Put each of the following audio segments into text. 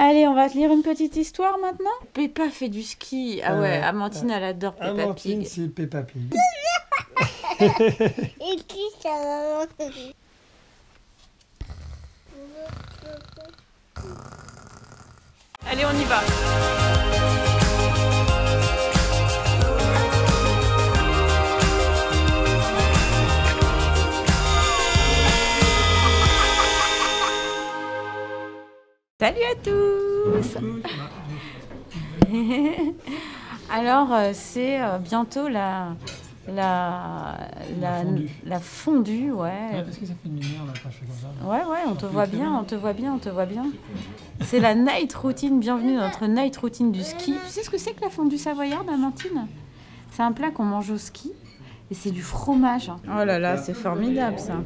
Allez, on va te lire une petite histoire maintenant. Peppa fait du ski. Ah ouais, Euh, Amantine, elle adore Peppa Amantine, Pig. c'est Peppa Pig. Et qui ça va Allez, on y va. Salut à tous Alors, euh, c'est euh, bientôt la, la, la, fondue. la fondue, ouais. Est-ce que ça fait une lumière là quand je fais comme ça Ouais, ouais, on te voit bien, on te voit bien, on te voit bien. C'est la night routine, bienvenue dans notre night routine du ski. Tu sais ce que c'est que la fondue savoyarde, Amantine C'est un plat qu'on mange au ski et c'est du fromage. Oh là là, c'est formidable ça. Mmh.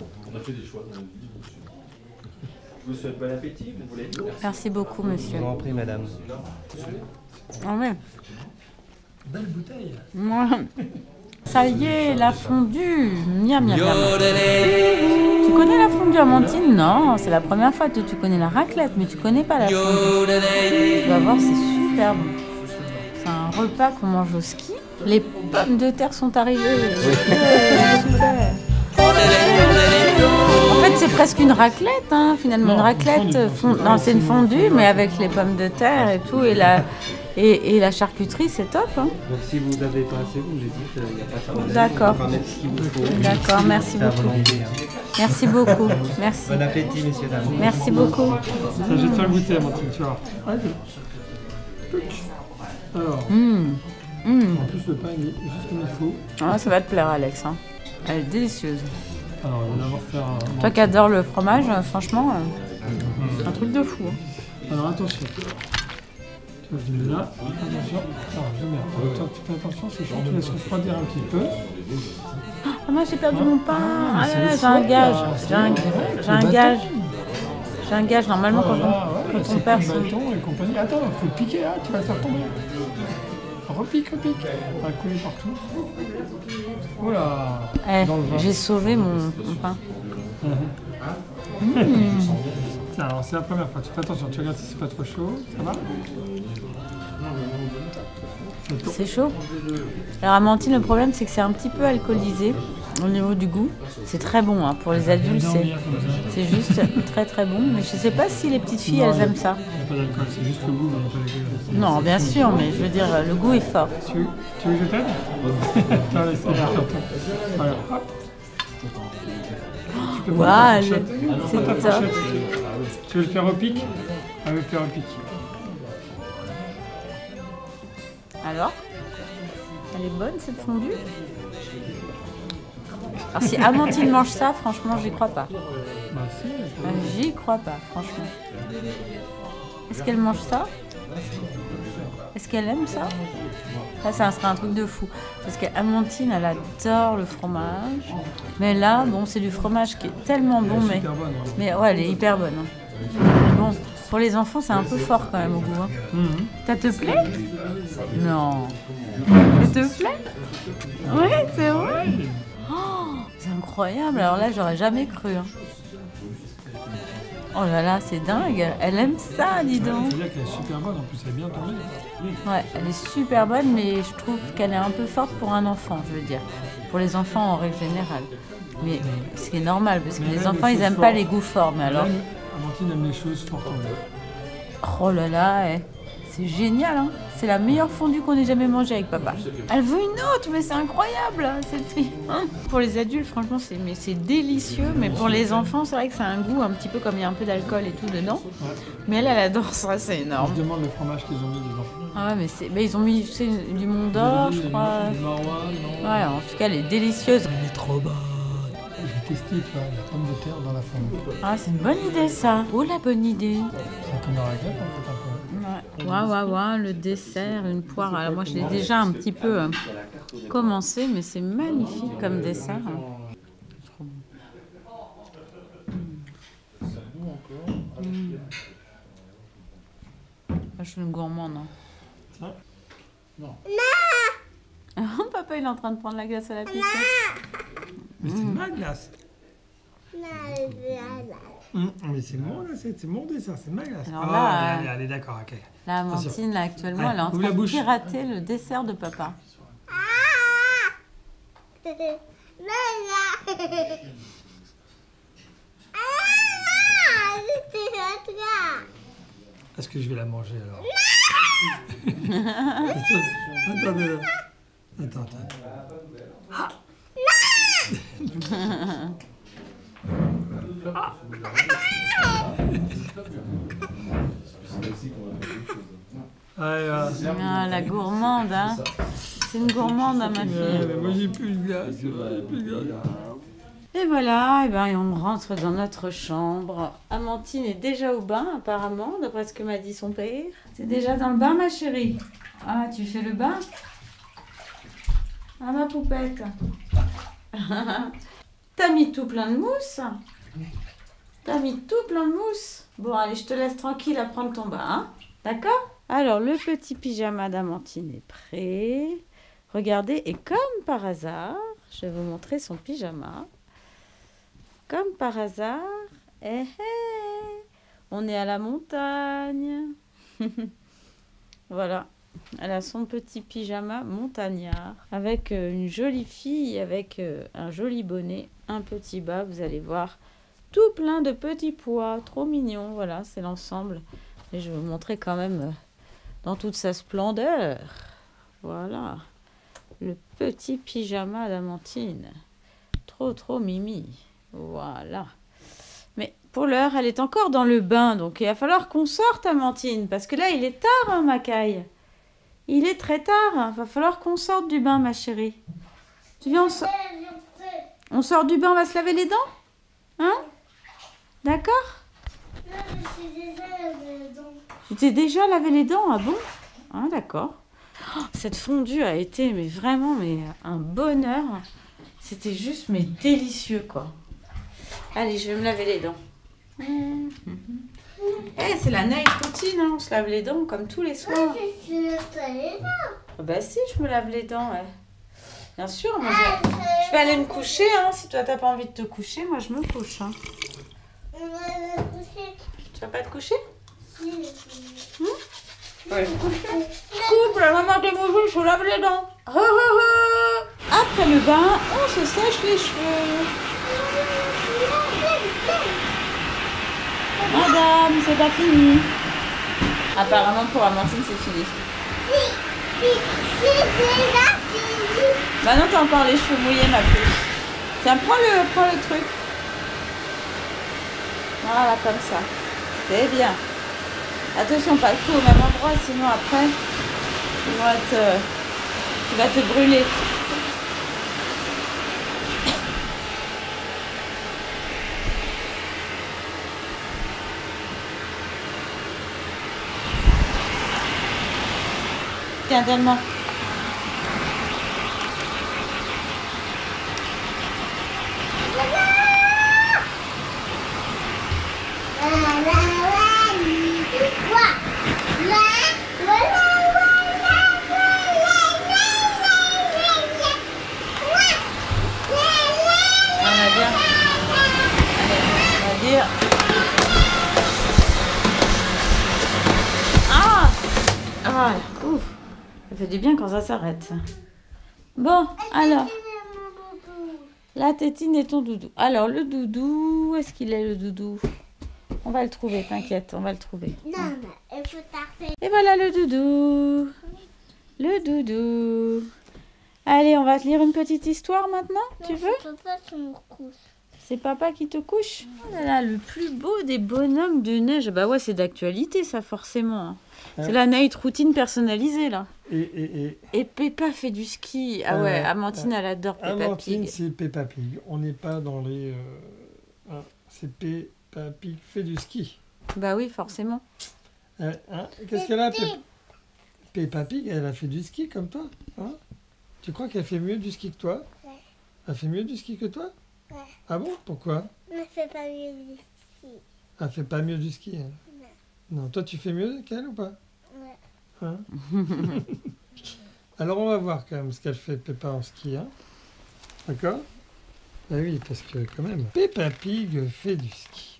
On a fait des choix dans notre vie. donc, Je vous souhaite bon appétit, vous voulez Merci beaucoup, monsieur. Je vous en prie, madame. Ah ouais. Belle bouteille. Ouais. Ça y est, la fondue. Miam, miam, miam. Tu connais la fondue, Amantine? Non, c'est la première fois que tu connais la raclette, mais tu connais pas la fondue. Tu vas voir, c'est super bon. C'est un repas qu'on mange au ski. Les pommes de terre sont arrivées. Ouais, super. En fait, c'est presque une raclette, hein, finalement. Non, une raclette, fondue. fond- non, c'est une fondue, mais avec les pommes de terre et tout, et la, et, et la charcuterie, c'est top. Hein. Donc si vous n'avez pas assez, vous le dites, il n'y a pas de problème. D'accord. D'accord, merci beaucoup. hein. Merci beaucoup. Merci. Bon appétit, messieurs, dames. Merci beaucoup. Ça, je vais te faire goûter, tu. Alors, Hum, hum. en plus, le pain il est juste comme il faut. Ah, ça va te plaire, Alex. hein. Elle est délicieuse. Alors, on va d'abord faire un. Toi qui adores le fromage, euh, franchement, euh, un truc de fou. hein. Alors, attention. Tu vas mets là. Attention. Alors, je le mets. Toi, tu fais attention, c'est chaud. Tu laisses refroidir un petit peu. Ah, moi j'ai perdu mon pain. Ah, Ah là là, j'ai un gage. J'ai un, j'ai un Le gage. J'ai un gage. Normalement, quand Voilà, on, quand on perd son. Attends, faut le piquer là, tu vas le faire tomber. Repique, repique. Ça va couler partout. Oula. Eh, j'ai sauvé mon, mon pain. Tiens, alors c'est la première fois. Tu fais attention, tu regardes si c'est pas trop chaud. Ça va C'est chaud. Alors, Amantine, le problème, c'est que c'est un petit peu alcoolisé au niveau du goût. C'est très bon hein, pour les adultes. C'est, juste très très bon. Mais je sais pas si les petites filles, Non, elles aiment ça. Il n'y a pas d'alcool, c'est juste le goût, mais pas d'alcool. Non, bien sûr, mais je veux dire, le goût est fort. Tu veux, tu veux que je t'aide. Voilà, hop. Waouh, c'est top. Tu veux le faire au pic? Ah, je vais le faire au pic. Alors? Elle est bonne cette fondue? Alors si Amantine mange ça, franchement, j'y crois pas. Bah si, Ah, J'y crois pas, franchement. Est-ce qu'elle mange ça? Est-ce qu'elle aime ça? Ça, ça serait un truc de fou. Parce qu'Amantine, elle adore le fromage. Mais là, bon, c'est du fromage qui est tellement bon, mais... hein. Mais ouais, elle est hyper bonne. hein. Bon, pour les enfants, c'est un peu fort quand même au goût. hein. Mhm. Ça te plaît? Non. Ça te plaît? Ouais, c'est vrai? Oh, c'est incroyable. Alors là, j'aurais jamais cru. hein. Oh là là, c'est dingue. Elle aime ça, dis donc. C'est-à-dire qu'elle est super bonne, en plus elle est bien tombée. Ouais, elle est super bonne, mais je trouve qu'elle est un peu forte pour un enfant, je veux dire. Pour les enfants en règle générale. Mais ce qui est normal, parce que Mais les enfants, ils choses aiment pas les goûts forts. Mais alors, Elle, Amantine aime les choses fortes en. Oh là là, eh, c'est génial, hein c'est la meilleure fondue qu'on ait jamais mangée avec papa. Elle veut une autre, mais c'est incroyable, hein, cette fille. hein. pour les adultes, franchement, c'est mais c'est délicieux, mais pour les enfants, c'est vrai que ça a un goût un petit peu comme il y a un peu d'alcool et tout dedans. Mais elle, elle adore ça, c'est Je énorme. me demande le fromage qu'ils ont mis dedans. Ah ouais, mais c'est, mais ils ont mis tu sais, du Mont d'Or, je crois. Du maroilles, non Ouais, en tout cas, elle est délicieuse. Elle est trop bonne. J'ai testé, tu vois, la pomme de terre dans la fondue. Ah, c'est une bonne idée ça. Oh la bonne idée. C'est comme la raclette en fait un peu. Ouais, ouais, ouais, ouais, le dessert, une poire. Alors moi, je l'ai déjà un petit peu euh, commencé, mais c'est magnifique comme dessert. je suis une gourmande. hein. Non. Papa, il est en train de prendre la glace à la piscine. Mais c'est ma glace. Hum, mais c'est mon, là, c'est mon dessin, c'est ma glace. Alors Ah, là, allez, euh, allez, allez, d'accord, ok. Là, Amantine, là, actuellement, Allez, elle est en train la de pirater le dessert de papa. Est-ce que je vais la manger alors? Attendez. là. Attends, attends. Allez, voilà. Ah, la gourmande, hein. C'est une gourmande, hein, ma fille. moi j'ai plus de glace. plus de glace. Et voilà, et ben, on rentre dans notre chambre. Amantine est déjà au bain, apparemment, d'après ce que m'a dit son père. T'es déjà dans le bain, ma chérie Ah, tu fais le bain? Ah, ma poupette T'as mis tout plein de mousse? T'as mis tout plein de mousse Bon, allez, je te laisse tranquille à prendre ton bain, hein D'accord? Alors, le petit pyjama d'Amantine est prêt. Regardez, et comme par hasard, je vais vous montrer son pyjama. Comme par hasard, eh, eh, on est à la montagne. voilà, elle a son petit pyjama montagnard avec euh, une jolie fille, avec euh, un joli bonnet, un petit bas, vous allez voir, tout plein de petits pois, trop mignon. Voilà, c'est l'ensemble. Et je vais vous montrer quand même euh, dans toute sa splendeur. Voilà, le petit pyjama d'Amantine. Trop, trop mimi. Voilà. Mais pour l'heure, elle est encore dans le bain, donc il va falloir qu'on sorte, Amantine, parce que là, il est tard, hein, Macaille. Il est très tard. Il va falloir qu'on sorte du bain, ma chérie. Tu viens, on, sort- on sort du bain, on va se laver les dents Hein? D'accord Tu t'es déjà lavé les dents, ah bon Ah, d'accord. Oh, cette fondue a été, mais vraiment, mais un bonheur. C'était juste, mais délicieux, quoi. Allez, je vais me laver les dents. Eh, c'est la night routine, hein. on se lave les dents comme tous les soirs. Ah Bah si, je me lave les dents, ouais. Bien sûr, moi je, je vais aller me coucher, hein. si toi t'as pas envie de te coucher, moi je me couche. Hein. Tu vas pas te coucher? Ouais. Coupe, la maman des mauvais, je lave les dents. Après le bain, on se sèche les cheveux. Madame, c'est pas fini. Apparemment pour Amandine, c'est fini. Bah non, t'as encore les cheveux mouillés, ma puce. Tiens, prends le, prends le truc. Voilà, comme ça. C'est bien. Attention, pas tout au même endroit, sinon après, tu vas te, tu vas te brûler. Tiens, donne-moi. Fait du bien quand ça s'arrête. Bon, alors, la tétine et ton doudou. Alors, le doudou, où est-ce qu'il est le doudou? On va le trouver, t'inquiète, on va le trouver. Non, mais il faut tarder. Et voilà le doudou. Le doudou. Allez, on va te lire une petite histoire maintenant, tu veux? me. C'est papa qui te couche Oh là là, le plus beau des bonhommes de neige. Bah ouais, c'est d'actualité ça, forcément. hein. C'est Ouais. la night routine personnalisée là. Et, et, et Et Peppa fait du ski. Ah ouais, Ouais, Amantine, elle adore Peppa Amantine, Pig. c'est Peppa Pig. On n'est pas dans les. euh, hein, c'est Peppa Pig fait du ski. Bah oui, forcément. Euh, hein, Qu'est-ce qu'elle a Pep- Peppa Pig, elle a fait du ski comme toi. hein? Tu crois qu'elle fait mieux du ski que toi? Elle fait mieux du ski que toi? Ouais. Ah bon? Pourquoi? Ne fais pas mieux du ski. Elle fait pas mieux du ski. elle. Non. Non, toi tu fais mieux qu'elle ou pas? Ouais. Hein? Alors on va voir quand même ce qu'elle fait Peppa en ski. Hein D'accord? Ah oui, parce que quand même, Peppa Pig fait du ski.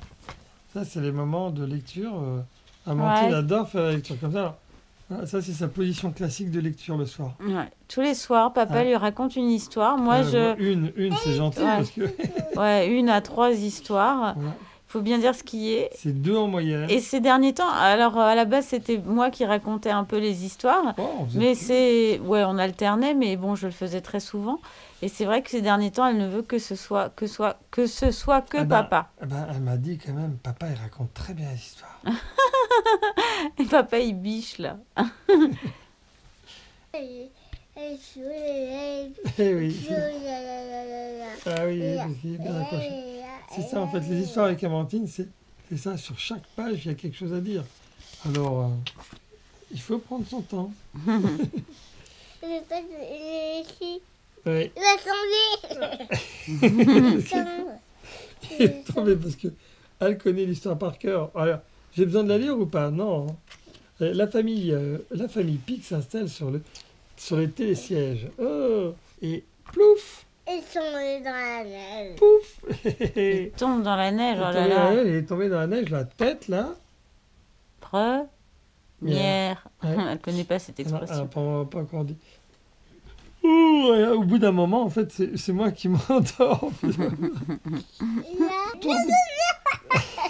Ça, c'est les moments de lecture. euh, Amandine Ouais. adore faire la lecture comme ça. Alors, ça, c'est sa position classique de lecture le soir. Ouais. Tous les soirs, papa Ah. lui raconte une histoire. Moi, Euh, je. Une, une c'est gentil Ouais. parce que Ouais, une à trois histoires. Faut bien dire ce qui est. c'est deux en moyenne. Et ces derniers temps, alors euh, à la base, c'était moi qui racontais un peu les histoires. Oh, Mais c'est. Ouais, on alternait, mais bon, je le faisais très souvent. Et c'est vrai que ces derniers temps, elle ne veut que ce soit que, soit, que, ce soit que Ah bah, papa. Ah ben, elle m'a dit quand même, papa, il raconte très bien les histoires. Et papa, il biche là. Eh elle oui. Ah oui, bien accroché. C'est ça, en fait, les histoires avec Amandine, c'est c'est ça. Sur chaque page, il y a quelque chose à dire. Alors, euh, il faut prendre son temps. Oui. Il est tombé parce que elle connaît l'histoire par cœur. Alors, j'ai besoin de la lire ou pas? Non. Euh, La famille, euh, la famille Pic s'installe sur le sur les télésièges. Oh Et plouf, Ils sont dans la neige. pouf. Il tombe dans la neige. Oh est là là. elle est tombée dans la neige, la tête là. Première. Ouais. Elle connaît pas cette a- elle a expression. pas, encore dit. Ouh, et au bout d'un moment, en fait, c'est moi qui m'endors.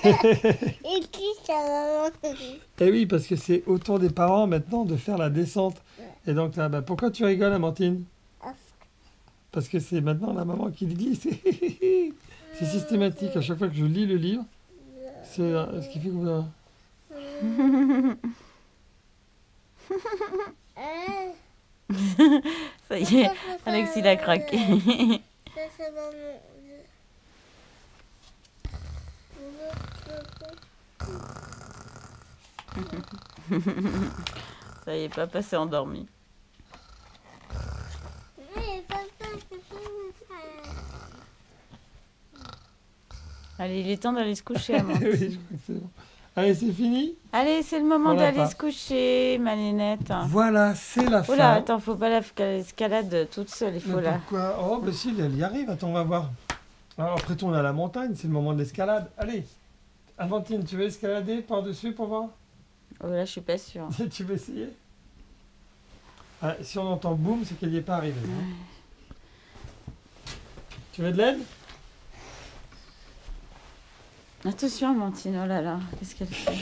Et qui ça va Et oui, parce que c'est au tour des parents maintenant de faire la descente. Et donc là, bah, pourquoi tu rigoles, Amantine Parce que c'est maintenant la maman qui le glisse. c'est systématique. À chaque fois que je lis le livre, c'est euh, ce qui fait que vous... Ça y est, Alex, il a craqué. Ça, ça Ça y est, papa s'est endormi. Mais papa, c'est pas ça. Allez, il est temps d'aller se coucher, oui, c'est bon. Allez, c'est fini? Allez, c'est le moment d'aller se coucher, ma nénette. Voilà, c'est la Oh là, fin. attends, faut pas la l'escalade toute seule, il faut Mais la... pourquoi? Oh, bah si, elle y arrive. Attends, on va voir. Alors, après tout, on est à la montagne, c'est le moment de l'escalade. Allez, Amandine, tu veux escalader par-dessus pour voir? Oh là, je suis pas sûre. Tu veux essayer? Ah, Si on entend boum, c'est qu'elle n'y est pas arrivée. hein. Tu veux de l'aide? Attention, Amandine, oh là là, qu'est-ce qu'elle fait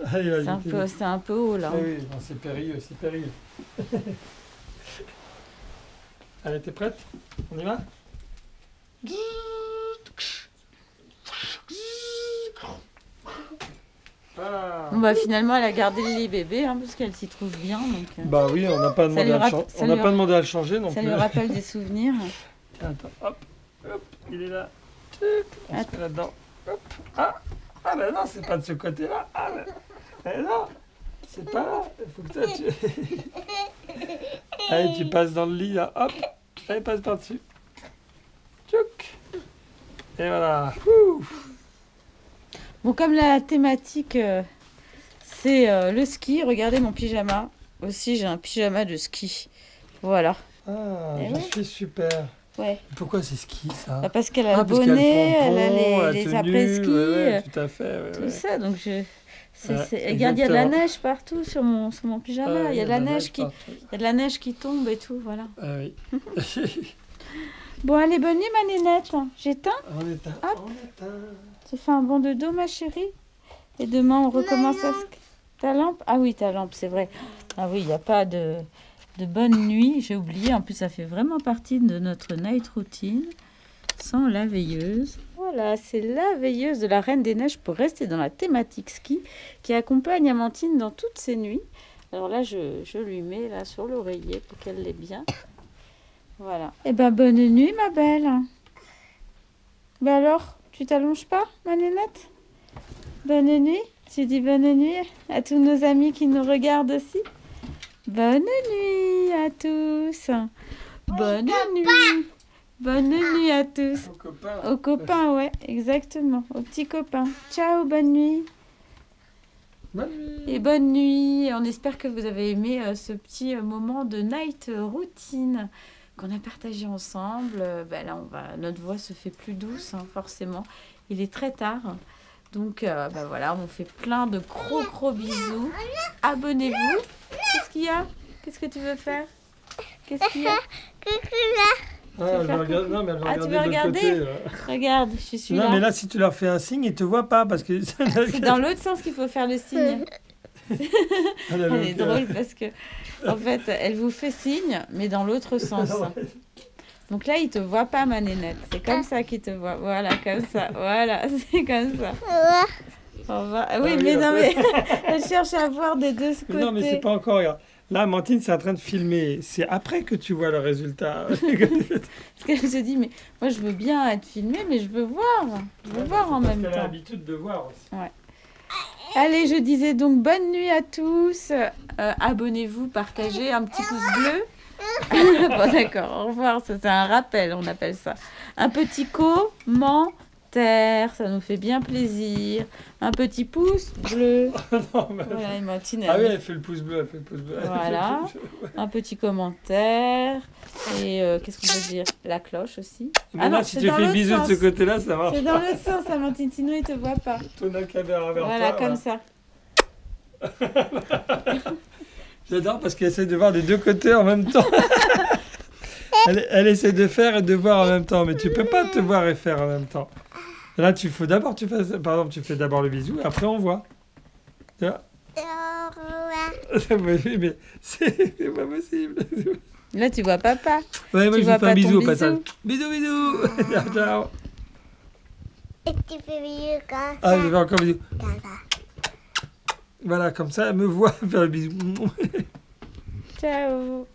vas-y. C'est un, peu- c'est un peu haut, là. Ah oui, non, c'est périlleux, c'est périlleux. Allez, t'es prête? On y va? Ah. Bon, bah finalement, elle a gardé les bébés, hein, parce qu'elle s'y trouve bien, donc... euh, Bah oui, on n'a pas, demandé à rapp- on pas demandé à le changer non Ça lui rappelle des souvenirs. Attends, hop, hop, il est là. On se met là-dedans. Hop. Ah, ah ben non, c'est pas de ce côté-là. Ah, ben, non, c'est pas là. Il faut que toi, tu... Allez, tu passes dans le lit, là. Hop, allez, passe par-dessus. Tchouk. Et voilà. Ouh. Bon, comme la thématique, euh, c'est euh, le ski, regardez mon pyjama. Aussi, j'ai un pyjama de ski. Voilà. Ah, Eh je ouais. suis super. Ouais. Pourquoi c'est ski, ça Bah, parce qu'elle a Ah, le a bonnet, le elle a les, les après-ski, ouais, ouais, euh, tout à fait. ouais, tout ouais. ça. Donc, je... Regarde, il y a de la neige partout sur mon, sur mon pyjama. Il y a de la neige qui, il y a de la neige qui tombe et tout, voilà. Ah oui. Bon, allez, bonne nuit, ma nénette. J'éteins. on éteint. Hop. On éteint. Tu fais un bon de dos, ma chérie. Et demain, on recommence à... se- Ta lampe? Ah oui, ta lampe, c'est vrai. Ah oui, il n'y a pas de, de bonne nuit. J'ai oublié. En plus, ça fait vraiment partie de notre night routine. Sans la veilleuse. Voilà, c'est la veilleuse de la Reine des Neiges pour rester dans la thématique ski qui accompagne Amantine dans toutes ses nuits. Alors là, je, je lui mets là sur l'oreiller pour qu'elle l'ait bien. Voilà. Eh ben, bonne nuit, ma belle. Ben alors, tu t'allonges pas, ma nénette? Bonne nuit. Tu dis bonne nuit à tous nos amis qui nous regardent aussi? Bonne nuit à tous. Bonne nuit. Bonne nuit à tous. Aux copains. Aux copains, ouais, exactement. Aux petits copains. Ciao, bonne nuit. Bonne nuit. Et bonne nuit. On espère que vous avez aimé euh, ce petit euh, moment de night routine. qu'on a partagé ensemble. Euh, ben là, on va, notre voix se fait plus douce, hein, forcément. Il est très tard. Donc, euh, ben voilà, on vous fait plein de gros, gros bisous. Abonnez-vous. Qu'est-ce qu'il y a? Qu'est-ce que tu veux faire? Qu'est-ce qu'il y a? Ah, je regarde- non, mais elle va Ah, tu veux regarder? côté. là. Regarde, je suis Non, là. mais là, si tu leur fais un signe, ils te voient pas parce que. C'est dans l'autre sens qu'il faut faire le signe. Elle est drôle parce que, en fait, elle vous fait signe, mais dans l'autre sens. Donc là, il te voit pas, ma nénette. C'est comme ça qu'il te voit. Voilà, comme ça. Voilà, c'est comme ça. Au revoir. Ah Oui, Ah oui, mais non, mais elle cherche à voir des deux côtés. Non, mais c'est pas encore. Regarde. Là, Mantine, c'est en train de filmer. C'est après que tu vois le résultat. Parce qu'elle se dit, mais moi, je veux bien être filmée, mais je veux voir. Je veux voir en même temps. l'habitude de voir aussi. Allez, je disais donc bonne nuit à tous. Euh, Abonnez-vous, partagez, un petit pouce bleu. bon, d'accord, au revoir. C'est un rappel, on appelle ça. Un petit ça nous fait bien plaisir. Un petit pouce bleu. non, mais... Voilà, et Martine, elle Ah oui, elle fait le pouce bleu. Elle fait le pouce bleu. Voilà. pouce bleu. un petit commentaire. Et euh, qu'est-ce qu'on peut dire? La cloche aussi. Mais Ah non, si tu fais le l'autre bisou de ce côté-là, ça marche. C'est dans le sens, Amandine, sinon il te voit pas. Tourne la caméra vers Voilà, toi. comme ça. J'adore parce qu'elle essaie de voir des deux côtés en même temps. elle, elle essaie de faire et de voir en même temps, mais tu peux pas te voir et faire en même temps. Là, tu faut d'abord tu fais, par exemple, tu fais d'abord le bisou et après on voit. Tu vois Oui, mais c'est pas possible. Là, tu vois papa. Ouais, moi Tu je vois vous fais un pas ton bisou au bisou passage. Bisous, bisous. ciao, ciao. Et tu fais mieux comme Ah, je vais encore un bisou. Voilà, comme ça, elle me voit faire le bisou. Ciao.